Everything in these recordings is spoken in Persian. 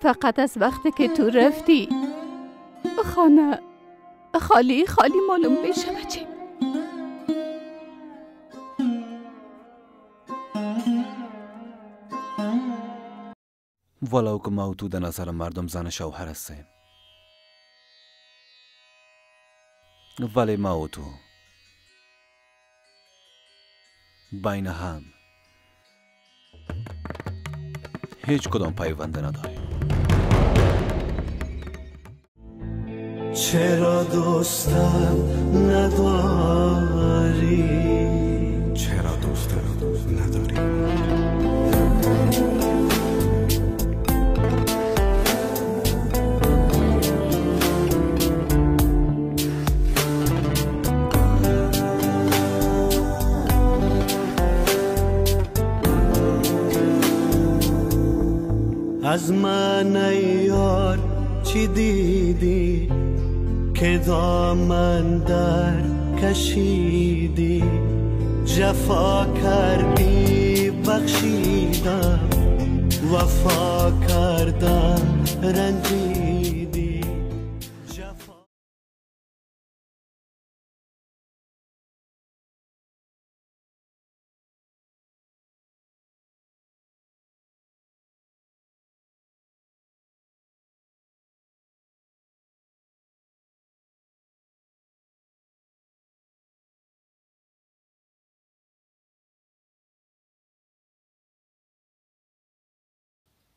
فقط از وقتی که تو رفتی. خانه خالی خالی معلوم میشه بچه. ولو که ما تو نظر مردم زن شوهر هستیم ولی ما تو. بین هم. هیچ کدام پیونده نداریم. چرا دوستم نداری؟ چرا دوستم نداری؟ از من یار چی دیدی؟ که دامن در کشیدی جفا کردی بخشیدم وفا کردم رنجیدی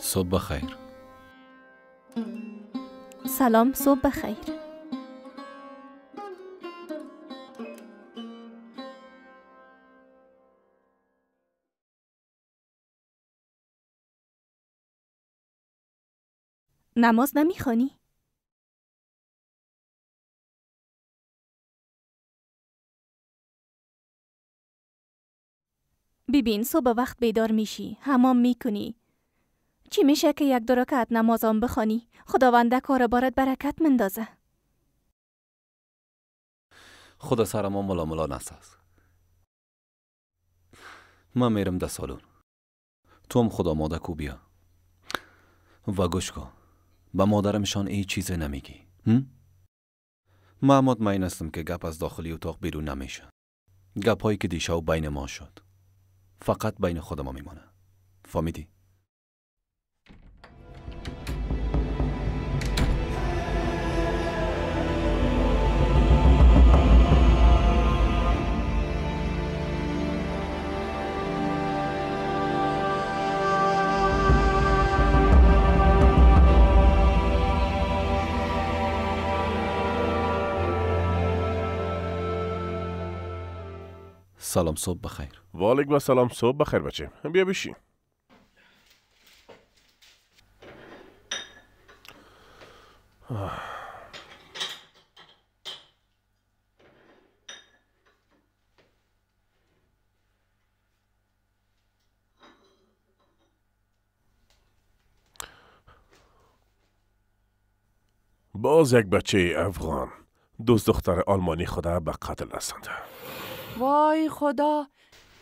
صبح بخیر. سلام صبح بخیر. نماز نمی‌خوانی؟ ببین صبح وقت بیدار میشی. حمام می‌کنی. چی میشه که یک دو رکعت نمازم بخوانی؟ خداونده کار بارت برکت مندازه. خدا سر ما ملا ملا نساز من میرم ده سالون تو هم خدا ماده کو بیا. و گوش کن. به مادرمشان ای چیز نمیگی؟ من مطمئن که گپ از داخلی اتاق بیرون نمیشه. گپ هایی که دیشب بین ما شد. فقط بین خود ما میمانه فهمیدی؟ سلام صبح بخیر. والک و سلام صبح بخیر بچه. بیا بشین. باز یک بچه افغان دوست دختر آلمانی خدا به قتل رسنده وای خدا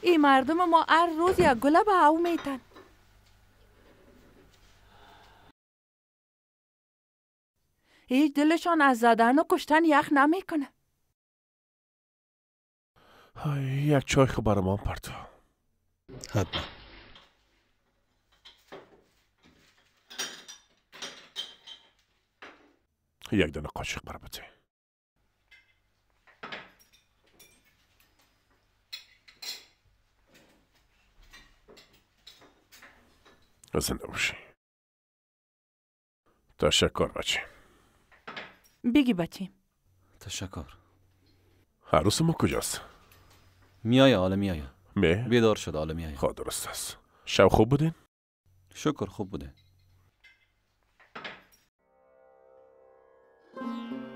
این مردم ما هر روز یک گله به او میتن. هیچ دلشان از زدن و کشتن یخ نمی‌کنه. یک چای خو برمان پرتو. حتما. یک دانه قاشق برا بده. زنده باشی تشکر بچه بگی بچیم تشکر عروس ما کجاست؟ میایه حالا میایه می؟ بیدار شده حالا میایه خب درست است شب خوب بودین؟ شکر خوب بوده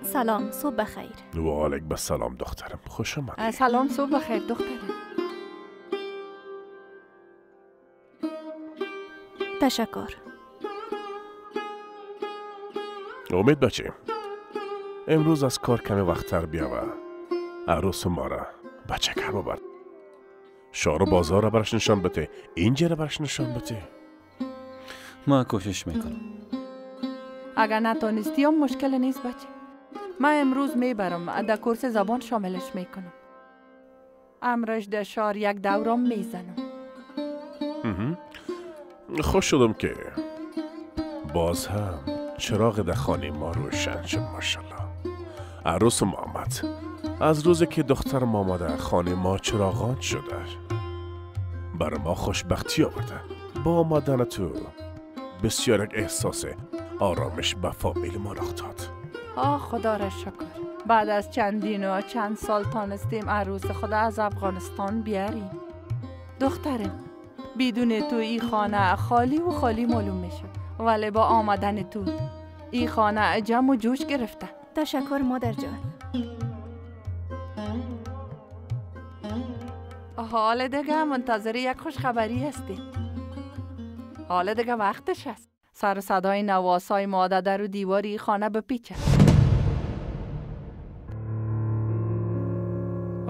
سلام صبح بخیر و علیک به سلام دخترم خوش آمد سلام صبح بخیر دخترم تشکر امید بچه. امروز از کار کمی وقتتر بیا و عروس ما را بچه که ببر شارو بازار را برش نشان بده. اینجا را برش نشان بده. من کوشش می‌کنم. اگر نتانستی هم مشکل نیست بچه. من امروز می‌برم. در کورس زبان شاملش می‌کنم. امرش در شار یک دورام می‌زنم. خوش شدم که باز هم چراغ در خانه ما روشن شد ماشالله عروس آمد از روزی که دختر ما آمده خانه ما چراغان شده. بر ما خوشبختی آورده. با آمدن تو بسیار یک احساس آرامش به فامیل ما رخ داد. آه خدا را شکر. بعد از چندین و چند سال تانستیم عروس خدا از افغانستان بیاریم. دخترم بدون تو این خانه خالی و خالی معلوم میشه. ولی با آمدن تو این خانه جمع و جوش گرفته. تشکر مادر جان. حال دیگه منتظر یک خوشخبری هستی. حال دیگه وقتش است سر صدای نواسای ماده در و دیواری خانه بپیچه.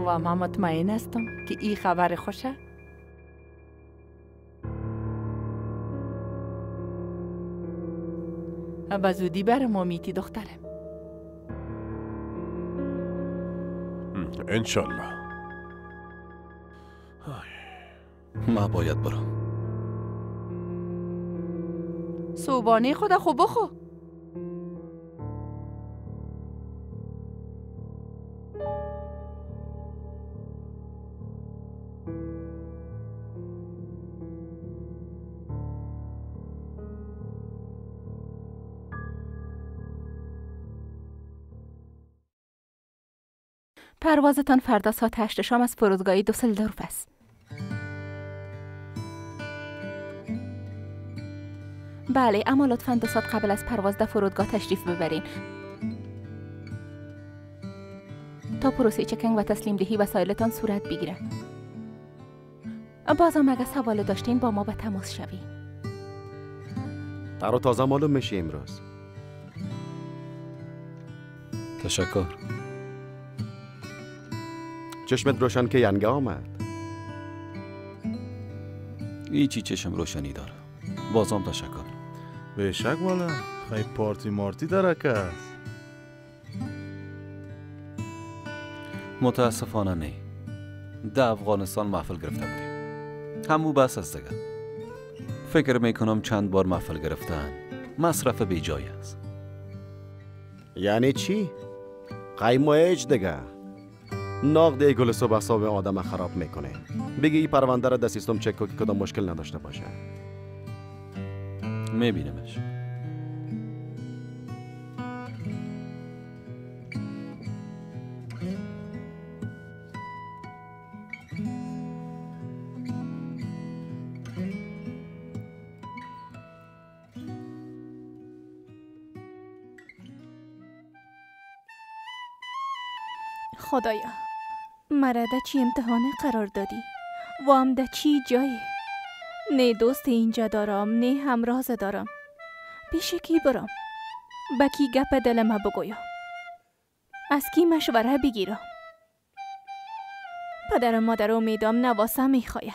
و من مطمئن هستم که این خبر خوشه. به زودی بر ما میتی دخترم انشالله. من باید برم. صوبانه خدا خوب بخو. پروازتان فردا ساعت هشت شام از فرودگاه دوسلدورف است. بله اما لطفا دو ساعت قبل از پرواز در فرودگاه تشریف ببرین. تا پروسه چکینگ و تسلیم دهی وسایلتان صورت بگیره بازم اگه سوال داشتین با ما به تماس شوین. تر و تازه معلوم میشه امروز. تشکر. چشمت روشن که ینگه آمد. هیچی چشم روشنی داره بازم تشکر. بشک والا خیلی پارتی مارتی درک است. متاسفانه نه. در افغانستان محفل گرفته بودیم. همو بس است دیگه فکر می‌کنم چند بار محفل گرفتن. مصرف بی جای است. یعنی چی؟ قیم و ایج دیگه ناغ دی گل صبح حساب آدم خراب می‌کنه. بگی این پرونده را در سیستم چک کن که کدام مشکل نداشته باشه. میبینمش. خدایا. مرا ده چی امتحانه قرار دادی؟ وام ده چی جایه نه دوست اینجا دارم نه همراز دارم. پیش کی برم؟ بکی گپ دلم بگویم از کی مشوره بگیرم؟ پدر و مادر امیدام نواسه می‌خواین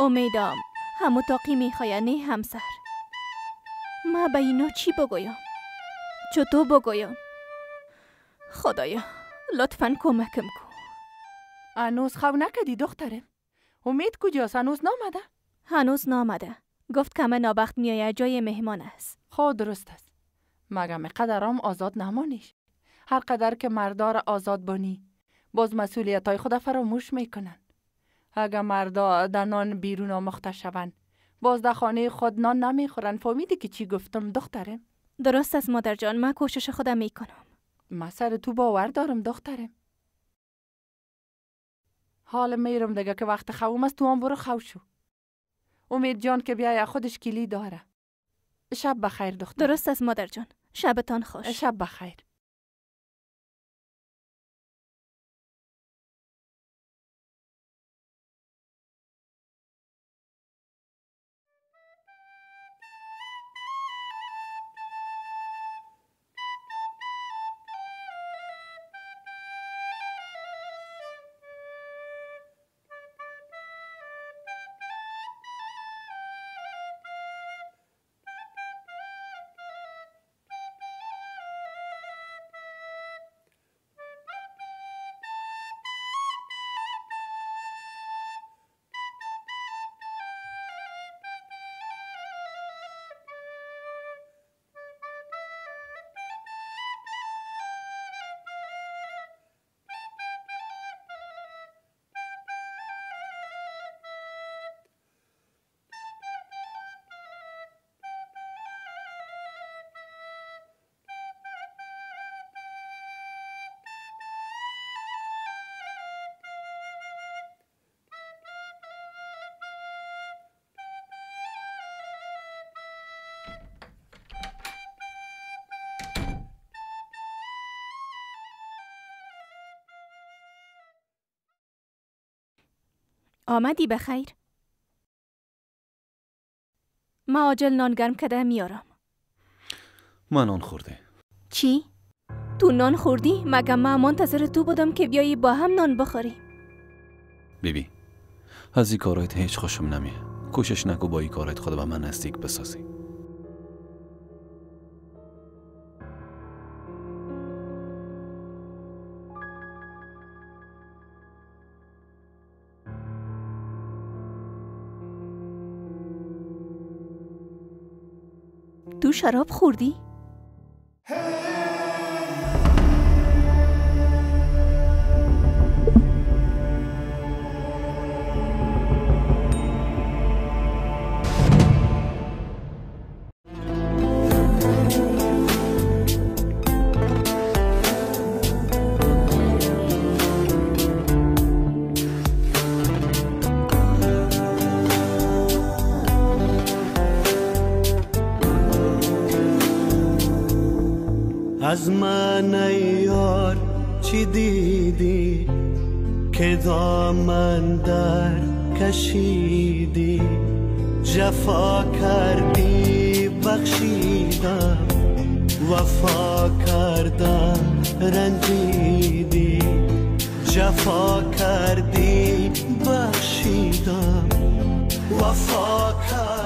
امیدام همو تاقی می‌خواین نه همسر. ما به اینا چی بگویم؟ چطور بگویم؟ خدایا. لطفا کمکم کن. هنوز خو نکدی دخترم. امید کجاست؟ هنوز نامده؟ هنوز نامده. گفت که من نابخت میآید جای مهمان است. خود درست است. مگم قدرام آزاد نمانیش. هر قدر که مردار آزاد بانی باز مسئولیت های خود فراموش می‌کنن اگر مردا در نان بیرون آمخته شوند باز در خانه خود نان نمی‌خورن فهمیدی که چی گفتم دخترم؟ درست است مادر جان. من کوشش خودم می‌کنم. من سر تو باور دارم دخترم حال میرم دیگه که وقت خوام است تو هم برو خو شو. امید جان که بیای خودش کلی داره. شب بخیر دختر. درست است مادر جان. شبتان خوش. شب بخیر. آمدی بخیر ما آجل نان گرم کده میارم. من آن خورده. چی؟ تو نان خوردی؟ مگه من منتظر تو بودم که بیایی با هم نان بخوری؟ بیبی از این کارایت هیچ خوشم نمیه. کوشش نکو با این کارایت خود به من نزدیک بسازی. تو شراب خوردی؟ یار چی دیدی؟ که دامن در کشیدی. جفا کردی بخشیدم. وفا کردم رنجیدی. جفا کردی بخشیدم. وفا کردم.